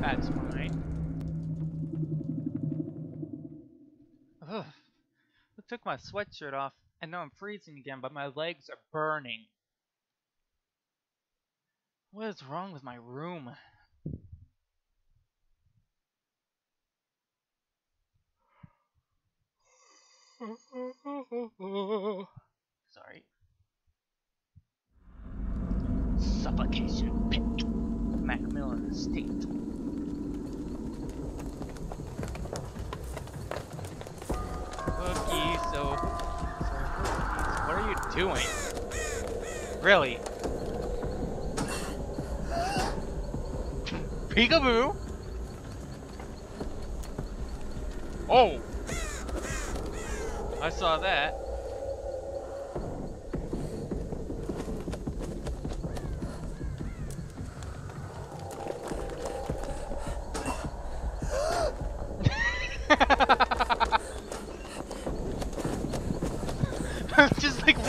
That's fine. Ugh. I took my sweatshirt off, and now I'm freezing again, but my legs are burning. What is wrong with my room? Sorry. Suffocation Pit. Macmillan Estate. Cookie, so, so what are you doing? Really? Peekaboo! Oh! I saw that.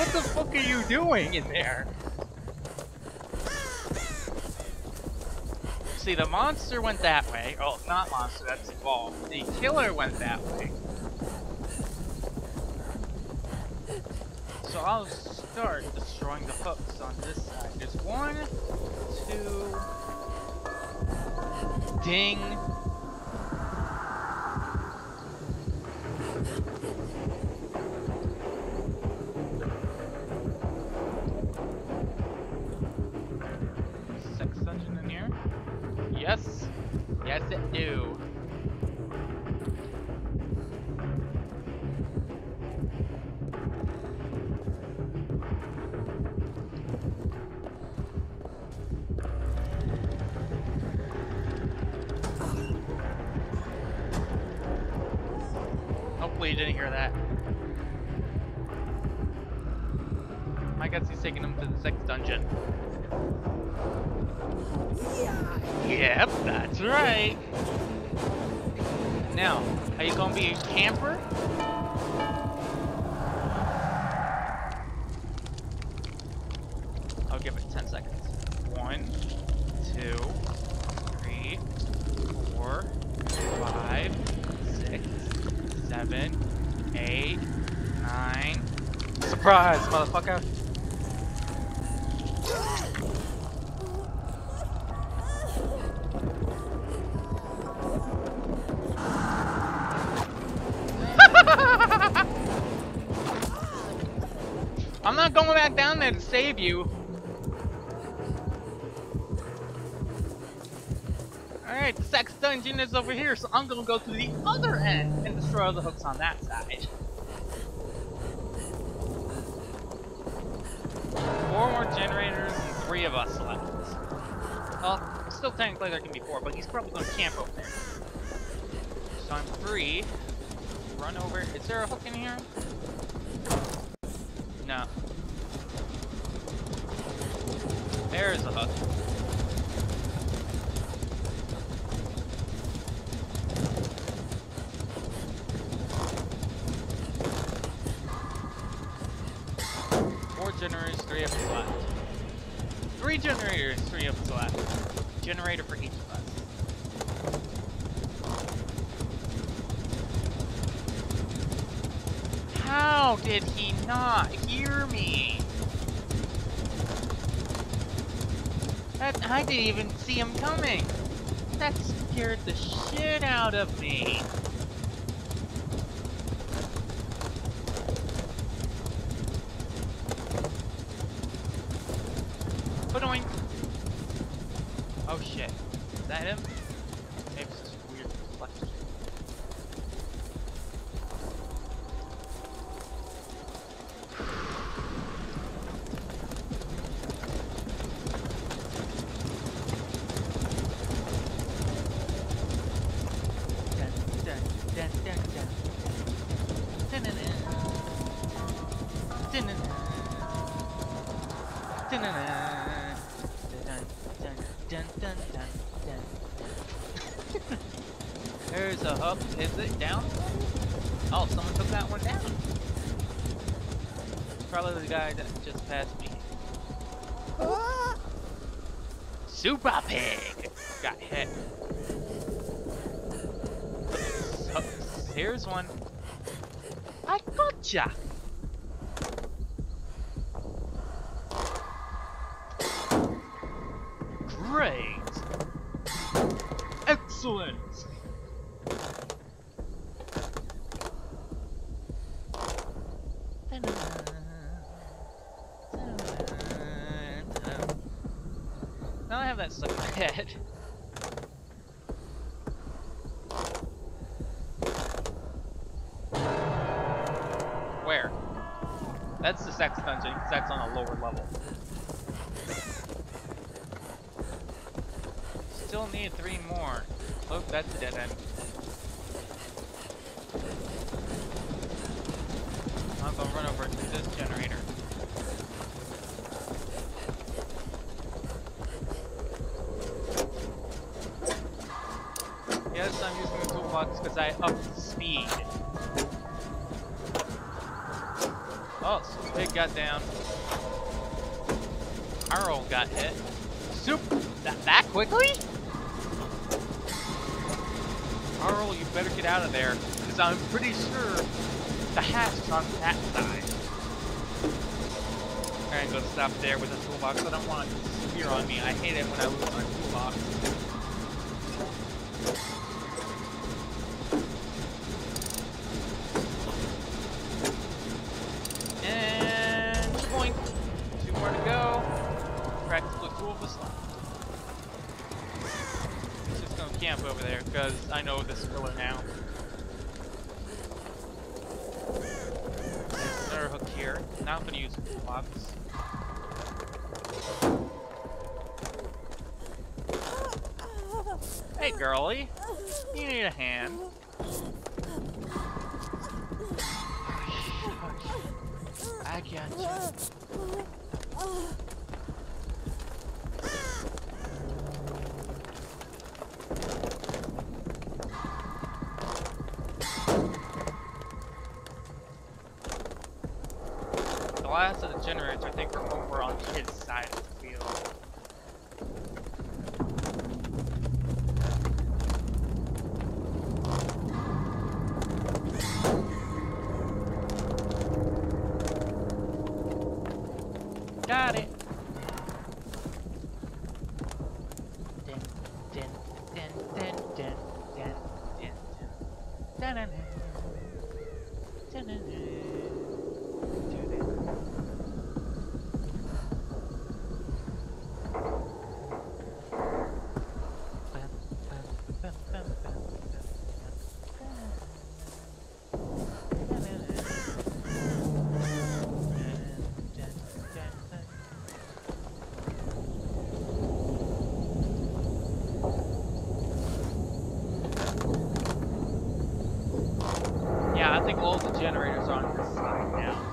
What the fuck are you doing in there? See, the monster went that way. Oh, not monster, that's involved. The killer went that way. So I'll start destroying the hooks on this side. There's one, two, ding. Hopefully you didn't hear that. I guess he's taking him to the sex dungeon. Yep, that's right. Now, are you gonna be a camper? I'll give it 10 seconds. One, two, three, four, five, seven, eight, nine. Surprise, motherfucker! I'm not going back down there to save you. Alright, the sex dungeon is over here, so I'm gonna go to the other end and destroy all the hooks on that side. Four more generators and three of us left. Well, still technically there can be four, but he's probably gonna camp over there. So I'm free. Run over. Is there a hook in here? No. There's a hook. Four generators, three of us left. Three generators, three of us. Generator for each of us. How did he not hear me? That I didn't even see him coming. That scared the shit out of me. Ba-doink. Oh shit. Is that him? Maybe it's just weird reflection. Dun, dun, dun, dun, dun. Dun-dun-dun. Dun-dun-dun. Dun-dun-dun. Dun, dun, dun, dun, dun, dun. Hook. Is it down? Oh, someone took that one down. Probably the guy that just passed me. Super Pig got hit. So, here's one. I gotcha. Have that stuck in my head. Where? That's the sex dungeon, because that's on a lower level. Still need three more. Look, that's a dead end. I'll go run over to this generator. Yes, I'm using the toolbox because I upped the speed. Pig got down. Carl got hit. Soup that, that quickly? Carl, you better get out of there, because I'm pretty sure the hatch is on that side. I'm gonna stop there with the toolbox. I don't want to spear on me. I hate it when I lose my toolbox. I know this filler now. Another hook here. Now I'm gonna use. Hey, girlie. You need a hand. I got you. Last of the generators, I think, are over on his side of the field. Got it. Dun, dun, dun, think all the generators are on this side now.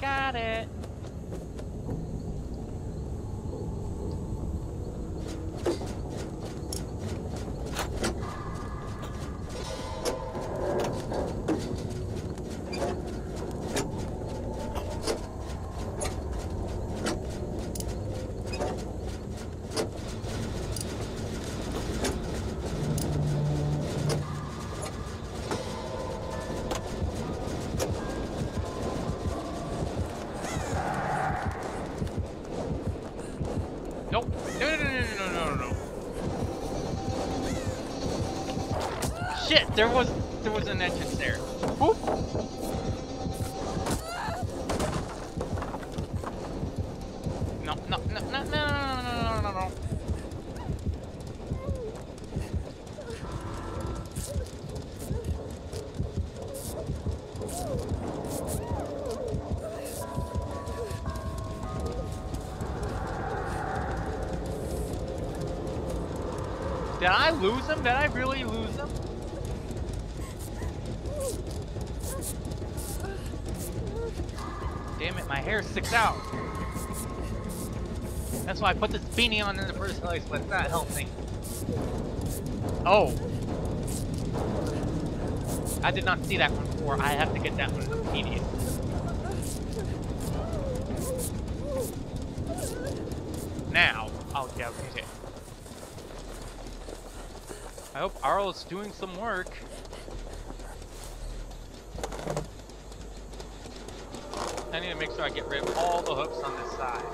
Got it. Nope. No, no, no, no, no, no, no. Shit, there was there was an entrance there. Did I lose him? Did I really lose him? Damn it, my hair sticks out. That's why I put this beanie on in the first place, but it's not helping. Oh. I did not see that one before. I have to get that one immediately. Hope Arl's doing some work. I need to make sure I get rid of all the hooks on this side.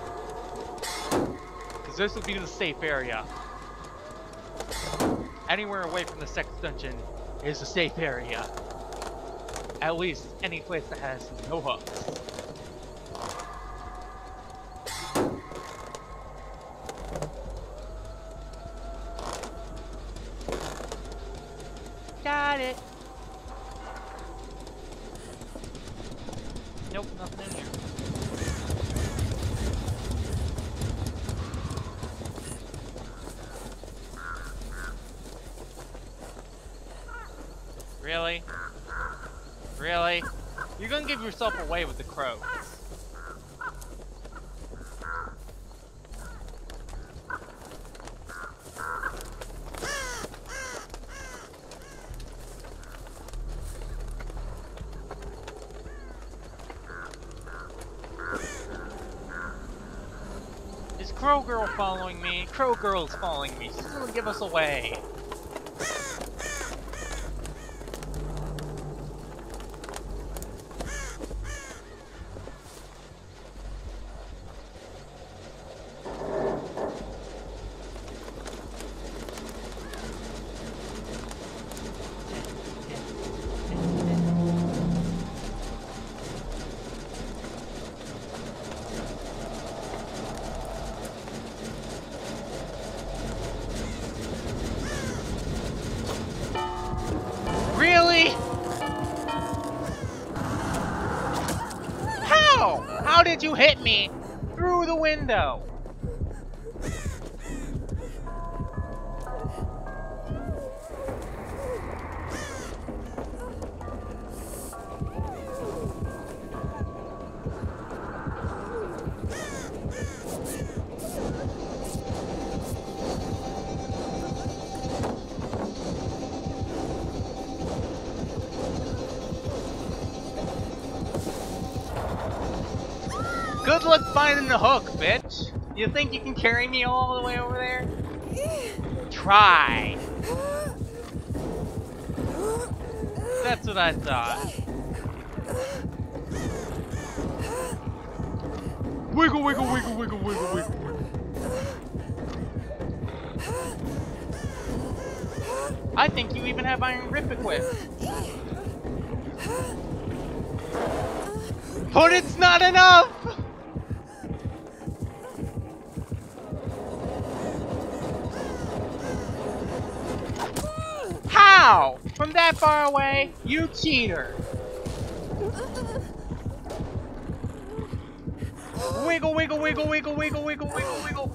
Because this will be the safe area. Anywhere away from the sex dungeon is a safe area. At least any place that has no hooks. It. Nope, nothing in here. Really? Really? You're gonna give yourself away with the crows. Is Crow Girl following me? Crow Girl's following me. She's gonna give us away. How? Did you hit me? Through the window. Good luck finding the hook, bitch. You think you can carry me all the way over there? Try. That's what I thought. Wiggle, wiggle, wiggle, wiggle, wiggle, wiggle. I think you even have Iron Grip equipped. But it's not enough! From that far away? You cheater! Wiggle, wiggle, wiggle, wiggle, wiggle, wiggle, wiggle, wiggle.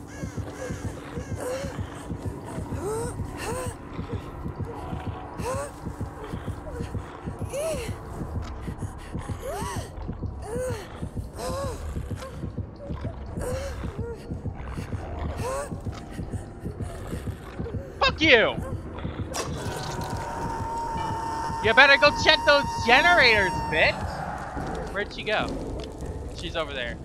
Fuck you! You better go check those generators, bitch! Where'd she go? She's over there.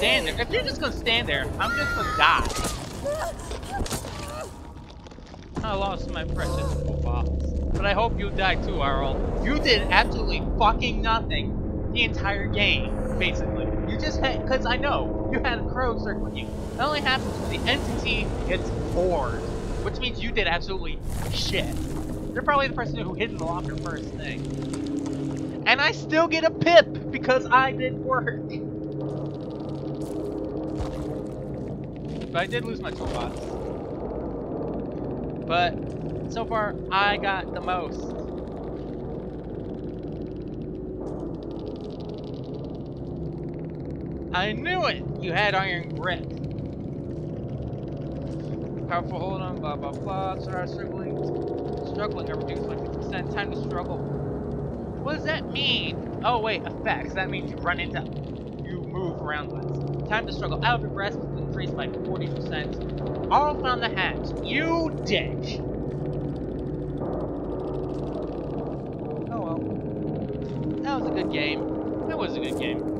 Stand there. If you're just gonna stand there, I'm just gonna die. I lost my precious boss. But I hope you die too, Arl. You did absolutely fucking nothing the entire game, basically. You just had, because I know, you had a crow circling you. That only happens when the entity gets bored, which means you did absolutely shit. You're probably the person who hid in the locker first thing. And I still get a pip because I did work. But I did lose my toolbox. but so far I got the most. I knew it! You had iron grip. Powerful hold on, blah blah blah. Start struggling. Struggling or reduced by 50%. Time to struggle. What does that mean? Oh wait, effects. That means you run into Time to struggle. Out of your breath increased by 40%. All found the hatch. You dick! Oh well. That was a good game. That was a good game.